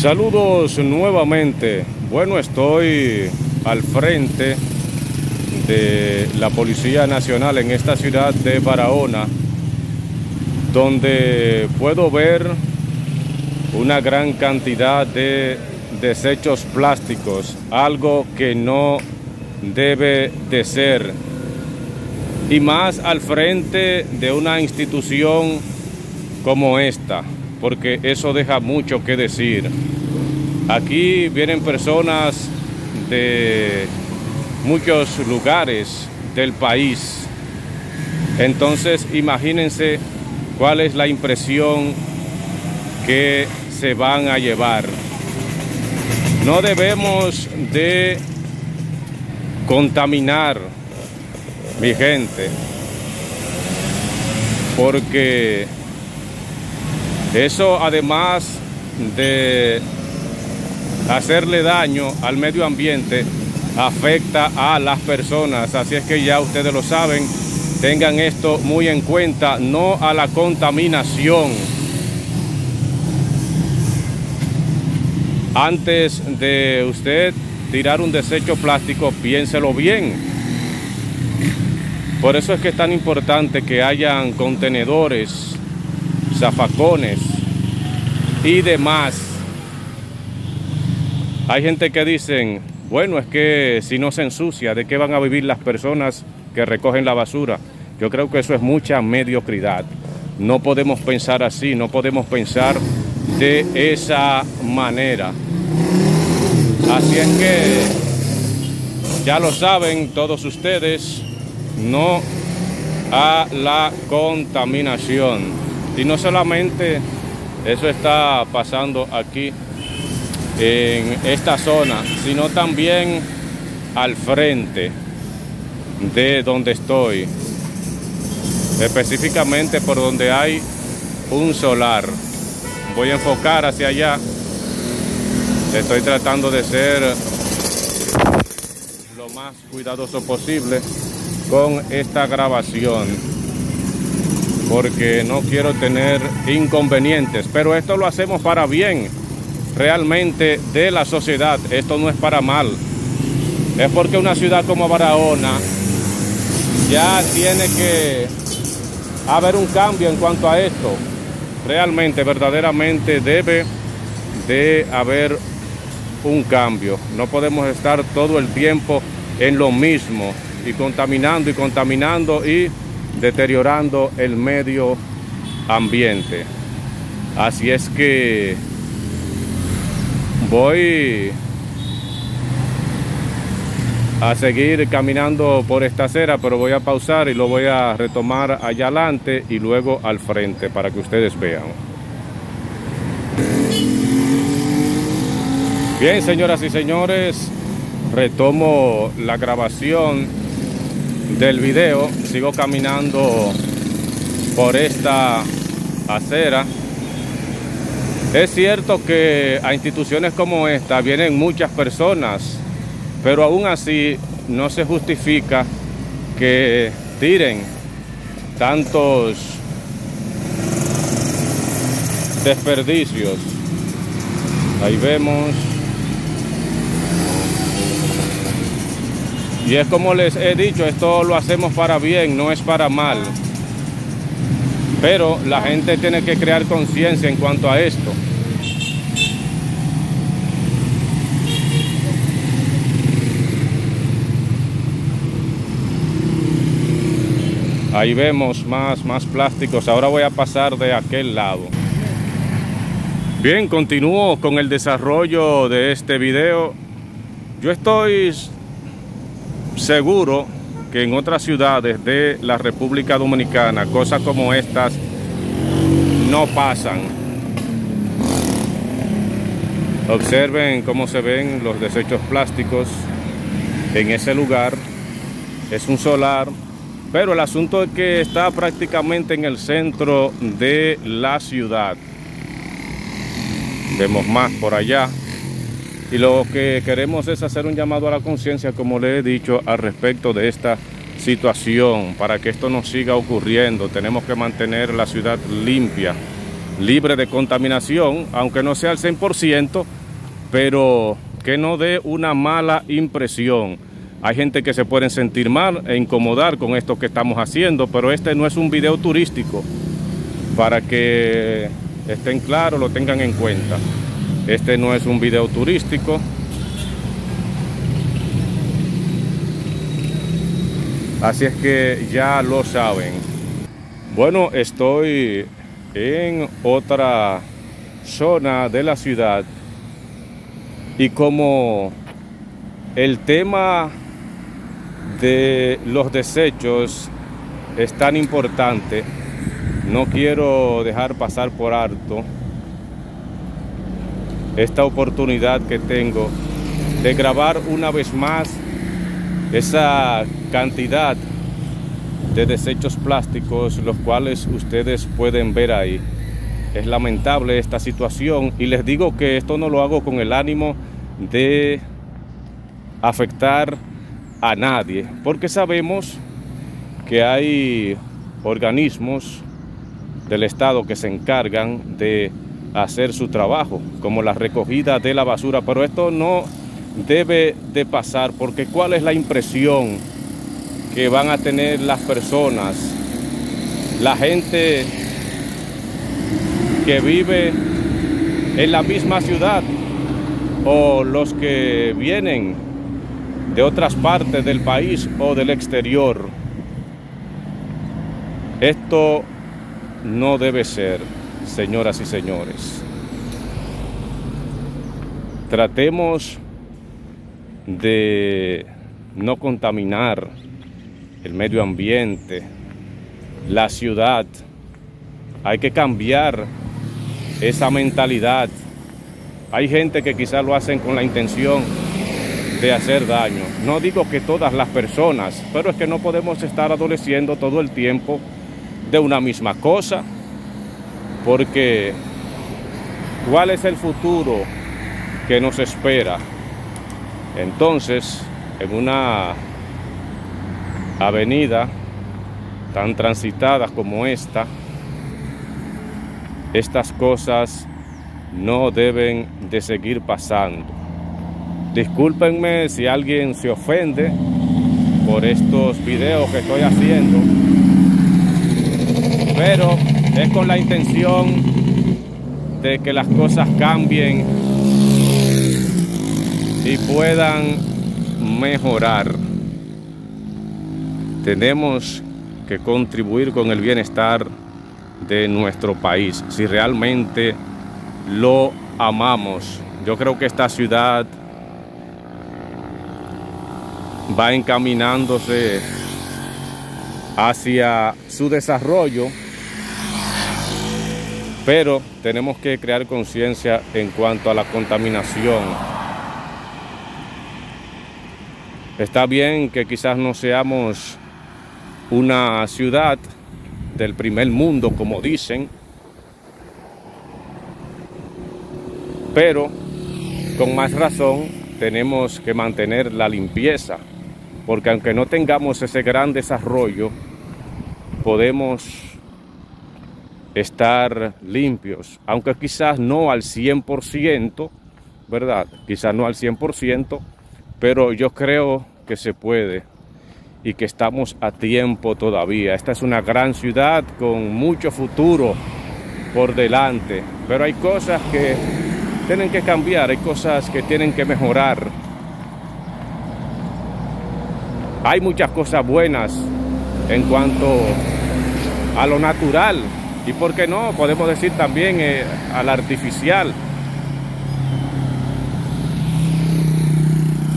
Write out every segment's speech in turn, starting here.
Saludos nuevamente. Bueno, estoy al frente de la Policía Nacional en esta ciudad de Barahona, donde puedo ver una gran cantidad de desechos plásticos, algo que no debe de ser. Y más al frente de una institución como esta porque eso deja mucho que decir. Aquí vienen personas de muchos lugares del país. Entonces imagínense cuál es la impresión que se van a llevar. No debemos de contaminar, mi gente, porque eso además de hacerle daño al medio ambiente, afecta a las personas. Así es que ya ustedes lo saben, tengan esto muy en cuenta, no a la contaminación. Antes de usted tirar un desecho plástico, piénselo bien. Por eso es que es tan importante que hayan contenedores zafacones y demás. Hay gente que dicen, bueno, es que si no se ensucia, ¿de qué van a vivir las personas que recogen la basura? Yo creo que eso es mucha mediocridad. No podemos pensar así, no podemos pensar de esa manera. Así es que ya lo saben todos ustedes, no a la contaminación. Y no solamente eso está pasando aquí en esta zona, sino también al frente de donde estoy, específicamente por donde hay un solar. Voy a enfocar hacia allá. Estoy tratando de ser lo más cuidadoso posible con esta grabación porque no quiero tener inconvenientes, pero esto lo hacemos para bien realmente de la sociedad, esto no es para mal, es porque una ciudad como Barahona ya tiene que haber un cambio en cuanto a esto, realmente, verdaderamente debe de haber un cambio, no podemos estar todo el tiempo en lo mismo y contaminando y contaminando y deteriorando el medio ambiente. Así es que voy a seguir caminando por esta acera, pero voy a pausar y lo voy a retomar allá adelante y luego al frente para que ustedes vean. Bien, señoras y señores, retomo la grabación del video sigo caminando por esta acera. Es cierto que a instituciones como esta vienen muchas personas pero aún así no se justifica que tiren tantos desperdicios. Ahí vemos Y es como les he dicho, esto lo hacemos para bien, no es para mal. Pero la gente tiene que crear conciencia en cuanto a esto. Ahí vemos más, más plásticos. Ahora voy a pasar de aquel lado. Bien, continúo con el desarrollo de este video. Yo estoy seguro que en otras ciudades de la República Dominicana cosas como estas no pasan. Observen cómo se ven los desechos plásticos en ese lugar. Es un solar, pero el asunto es que está prácticamente en el centro de la ciudad. Vemos más por allá. Y lo que queremos es hacer un llamado a la conciencia, como le he dicho, al respecto de esta situación, para que esto no siga ocurriendo. Tenemos que mantener la ciudad limpia, libre de contaminación, aunque no sea al 100%, pero que no dé una mala impresión. Hay gente que se puede sentir mal e incomodar con esto que estamos haciendo, pero este no es un video turístico, para que estén claros, lo tengan en cuenta. Este no es un video turístico. Así es que ya lo saben. Bueno, estoy en otra zona de la ciudad y como el tema de los desechos es tan importante, no quiero dejar pasar por alto esta oportunidad que tengo de grabar una vez más esa cantidad de desechos plásticos los cuales ustedes pueden ver ahí. Es lamentable esta situación y les digo que esto no lo hago con el ánimo de afectar a nadie, porque sabemos que hay organismos del Estado que se encargan de hacer su trabajo, como la recogida de la basura, pero esto no debe de pasar, porque ¿cuál es la impresión que van a tener las personas, la gente que vive en la misma ciudad o los que vienen de otras partes del país o del exterior. Esto no debe ser, señoras y señores. Tratemos de no contaminar el medio ambiente, la ciudad. Hay que cambiar esa mentalidad. Hay gente que quizás lo hacen con la intención de hacer daño. No digo que todas las personas, pero es que no podemos estar adoleciendo todo el tiempo de una misma cosa, porque ¿cuál es el futuro que nos espera? Entonces, en una avenida tan transitada como esta, estas cosas no deben de seguir pasando. Discúlpenme si alguien se ofende por estos videos que estoy haciendo, pero es con la intención de que las cosas cambien y puedan mejorar tenemos que contribuir con el bienestar de nuestro país, si realmente lo amamos. Yo creo que esta ciudad va encaminándose hacia su desarrollo, pero tenemos que crear conciencia en cuanto a la contaminación. Está bien que quizás no seamos una ciudad del primer mundo, como dicen, pero con más razón tenemos que mantener la limpieza, porque aunque no tengamos ese gran desarrollo, podemos estar limpios, aunque quizás no al 100%, ¿verdad? Quizás no al 100%, pero yo creo que se puede y que estamos a tiempo todavía. Esta es una gran ciudad con mucho futuro por delante, pero hay cosas que tienen que cambiar, hay cosas que tienen que mejorar. Hay muchas cosas buenas en cuanto a lo natural y, ¿por qué no? Podemos decir también eh, al artificial.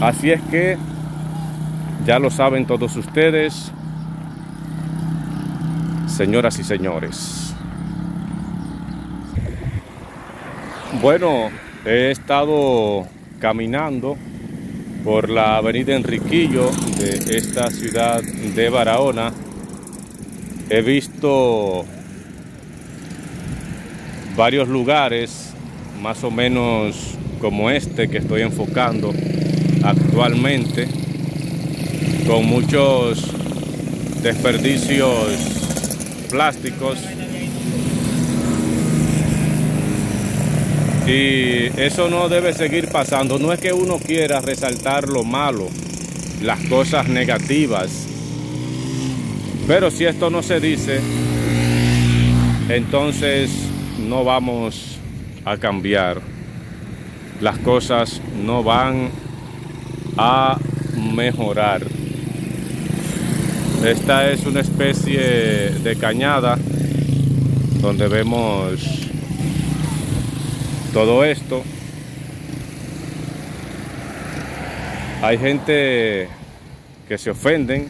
Así es que ya lo saben todos ustedes, señoras y señores. Bueno, he estado caminando por la avenida Enriquillo de esta ciudad de Barahona. He visto varios lugares, más o menos como este que estoy enfocando actualmente con muchos desperdicios plásticos Y eso no debe seguir pasando. No es que uno quiera resaltar lo malo, las cosas negativas. Pero si esto no se dice, entonces no vamos a cambiar. Las cosas no van a mejorar. Esta es una especie de cañada donde vemos todo esto. Hay gente que se ofenden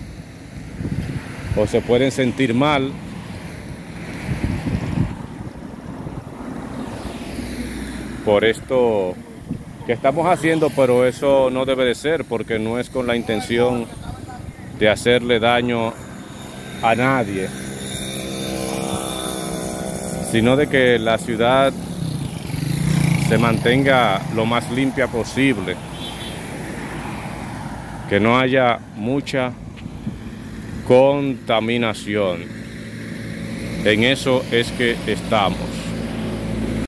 o se pueden sentir mal por esto que estamos haciendo, pero eso no debe de ser porque no es con la intención de hacerle daño a nadie, sino de que la ciudad se mantenga lo más limpia posible, que no haya mucha contaminación. En eso es que estamos.